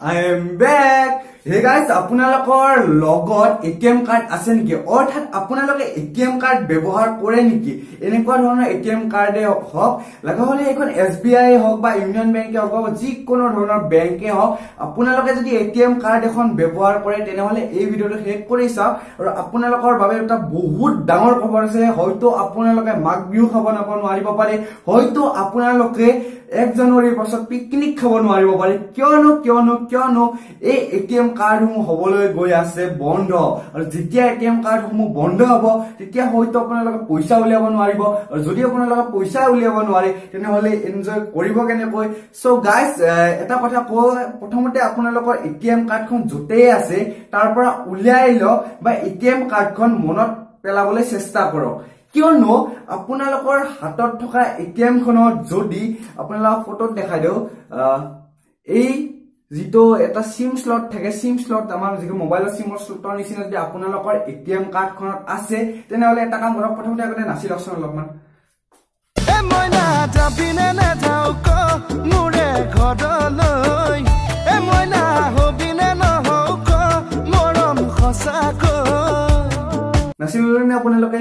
I am back. Hey guys, আপোনালোকৰ লগত ATM card আছে নেকি? অৰ্থাৎ আপোনালোকে এটিএম কাৰ্ড ব্যৱহাৰ কৰে নেকি? এনেকুৱা ধৰণৰ এটিএম কাৰ্ডে হওক লগা হলে এইখন এছ বি আই হওক বা ইউনিয়ন বেংকে হওক বা যিকোনো ধৰণৰ বেংকে হওক আপোনালোকে যদি এটিএম কাৰ্ড এখন ব্যৱহাৰ কৰে তেনেহলে এই ভিডিঅ'টো শেষ কৰি চাওক। আৰু আপোনালোকৰ বাবে এটা বহুত ডাঙৰ খবৰ আছে হয়তো আপোনালোকে মাঘ বিহু খাব নাব নোৱাৰিব পাৰে। হয়তো আপোনালোকে এক জানুৱাৰীৰ পাছত পিকনিক খাব নোৱাৰিব পাৰে। কিয়নো কিয়নো কিয়নো এই এটিএম কাৰ্ডসমূহ হবলৈ গৈ আছে বন্ধ। আৰু যেতিয়া এটিএম কাৰ্ডসমূহ বন্ধ হব তেতিয়া হয়তো আপোনালোকে পইচা উলিয়াব নোৱাৰিব। আৰু যদি আপোনালোকে পইচা উলিয়াব নোৱাৰে তেনেহলে এনজয় কৰিব কেনেকৈ? চ' গাইজ এটা কথা কওঁ প্ৰথমতে আপোনালোকৰ এটিএম কাৰ্ডখন য'তেই আছে তাৰ পৰা উলিয়াই লওক বা এটিএম কাৰ্ডখন মনত পেলাবলৈ চেষ্টা কৰক। কিয়নো আপোনালোকৰ হাতত থকা এটিএম খনত যদি আপোনালোকক ফটোত দেখাই দিওঁ এই যিটো এটা চিম শ্লট থাকে চিম শ্লট আমাৰ যিটো মোবাইলৰ চিমৰ শ্লটৰ নিচিনা যদি আপোনালোকৰ এটিএম কাৰ্ডখনত আছে তেনেহলে এটা কাম কৰক প্ৰথমতে আগতে নাচি লওকচোন অলপমান। মই ঘৰলৈ। নাচিবলৈ নে আপোনালোকে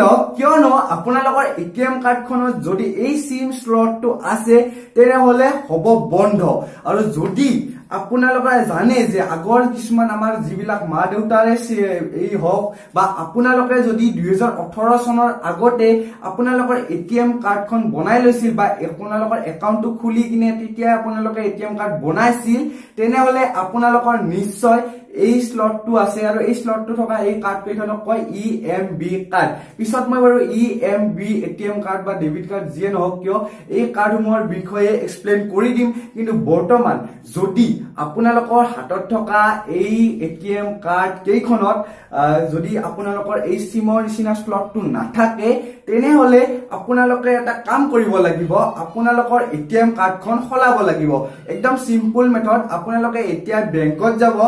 লওক কিয়নো আপোনালোকৰ এটিএম কাৰ্ডখনত যদি এই চিম শ্লটটো আছে তেনেহলে হ'ব বন্ধ। আৰু যদি আপোনালোকে জানে যে আগৰ কিছুমান আমাৰ যিবিলাক মা দেউতাৰে এই হওক বা আপোনালোকে যদি দুহেজাৰ ওঠৰ চনৰ আগতে আপোনালোকৰ এটিএম কাৰ্ডখন বনাই লৈছিল বা আপোনালোকৰ একাউণ্টটো খুলি কিনে তেতিয়া আপোনালোকে এটিএম কাৰ্ড বনাইছিল তেনেহলে আপোনালোকৰ নিশ্চয় এই শ্লটটো আছে আৰু এই শ্লটটো থকা এই কাৰ্ড কেইখনক কয় ই এম বি কাৰ্ড পিছত মই বাৰু E M V ATM card বা ডেবিট কাৰ্ড যিয়ে নহওক কিয় এই কাৰ্ডসমূহৰ বিষয়ে এক্সপ্লেইন কৰি দিম। কিন্তু বৰ্তমান যদি আপোনালোকৰ হাতত থকা এই এটিএম কাৰ্ড কেইখনত যদি আপোনালোকৰ এই চিমৰ নিচিনা শ্লটটো নাথাকে তেনেহলে আপোনালোকে এটা কাম কৰিব লাগিব। আপোনালোকৰ এটিএম কাৰ্ডখন সলাব লাগিব। একদম চিম্পুল মেথড আপোনালোকে এতিয়া বেংকত যাব।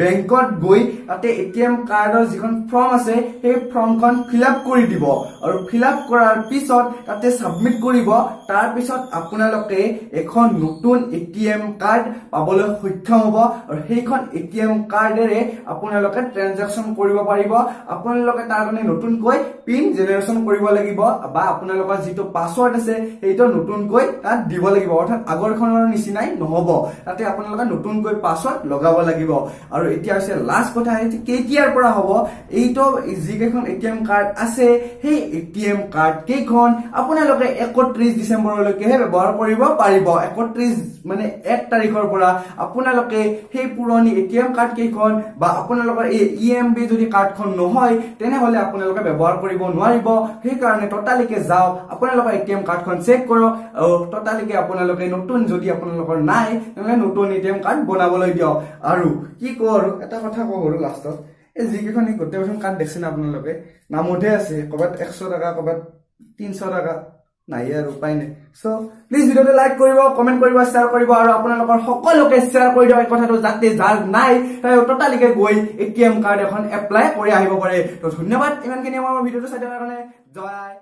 বেংকত গৈ তাতে এটিএম কাৰ্ডৰ যিখন ফৰ্ম আছে সেই ফৰ্মখন ফিল আপ কৰি দিব। আৰু ফিল আপ কৰাৰ পিছত তাতে ছাবমিট কৰিব। তাৰ পিছত আপোনালোকে এখন নতুন এটিএম কাৰ্ড পাবলৈ সক্ষম হ'ব আৰু সেইখন এটিএম কাৰ্ডেৰে আপোনালোকে ট্ৰেনজেকশ্যন কৰিব পাৰিব। আপোনালোকে তাৰ কাৰণে নতুনকৈ পিন জেনেৰেশ্যন কৰিব লাগিব বা আপোনালোকৰ যিটো পাছৱৰ্ড আছে সেইটো নতুনকৈ তাত দিব লাগিব। অৰ্থাৎ আগৰখনৰ নিচিনাই নহব। তাতে আপোনালোকে নতুনকৈ পাছৱৰ্ড লগাব লাগিব। আৰু এতিয়া হৈছে লাষ্ট কথা কেতিয়াৰ পৰা হ'ব? এইটো যিকেইখন এটিএম কাৰ্ড আছে সেই এটিএম কাৰ্ড কেইখন আপোনালোকে একত্ৰিশ ডিচেম্বৰলৈকেহে ব্যৱহাৰ কৰিব পাৰিব। একত্ৰিশ মানে এক তাৰিখৰ পৰা আপোনালোকে সেই পুৰণি এটিএম কাৰ্ড কেইখন বা আপোনালোকৰ এই ই এম বি যদি কাৰ্ডখন নহয় তেনেহলে আপোনালোকে ব্যৱহাৰ কৰিব নোৱাৰিব। সেইকাৰণে ততালিকে যাওক আপোনালোকৰ এটিএম কাৰ্ডখন চেক কৰক ততালিকে আপোনালোকে নতুন যদি আপোনালোকৰ নাই তেনেহলে নতুন এটিএম কাৰ্ড বনাবলৈ দিয়ক। আৰু কি কওঁ আৰু এটা কথা কওঁ আৰু লাষ্টত এই যিকেইখন এই গোটেইকেইখন কাৰ্ড দেখছে না আপোনালোকে নামতহে আছে কৰবাত একশ টকা কৰবাত তিনশ টকা। নাই আৰু উপায় নাই। চ' প্লিজ ভিডিঅ'টো লাইক কৰিব কমেণ্ট কৰিব শ্বেয়াৰ কৰিব আৰু আপোনালোকৰ সকলোকে শ্বেয়াৰ কৰি দিয়ক। কথাটো যাতে যাৰ নাই তাই ততালিকে গৈ এটিএম কাৰ্ড এখন এপ্লাই কৰি আহিব পাৰে। ত' ধন্যবাদ। ইমানখিনি আমাৰ ভিডিঅ'টো চাই দিয়াৰ কাৰণে জয়।